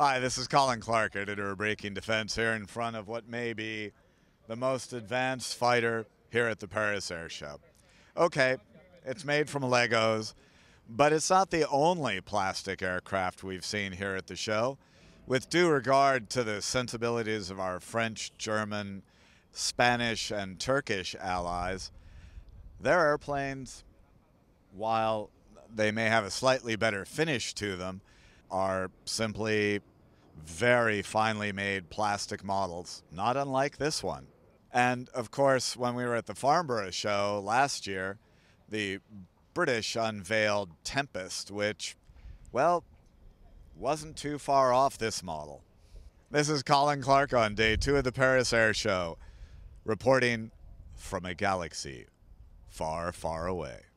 Hi, this is Colin Clark, editor of Breaking Defense, here in front of what may be the most advanced fighter here at the Paris Air Show. Okay, it's made from Legos, but it's not the only plastic aircraft we've seen here at the show. With due regard to the sensibilities of our French, German, Spanish, and Turkish allies, their airplanes, while they may have a slightly better finish to them, are simply very finely made plastic models, not unlike this one. And of course, when we were at the Farnborough show last year, the British unveiled Tempest, which, well, wasn't too far off this model. This is Colin Clark on day two of the Paris Air Show, reporting from a galaxy far, far away.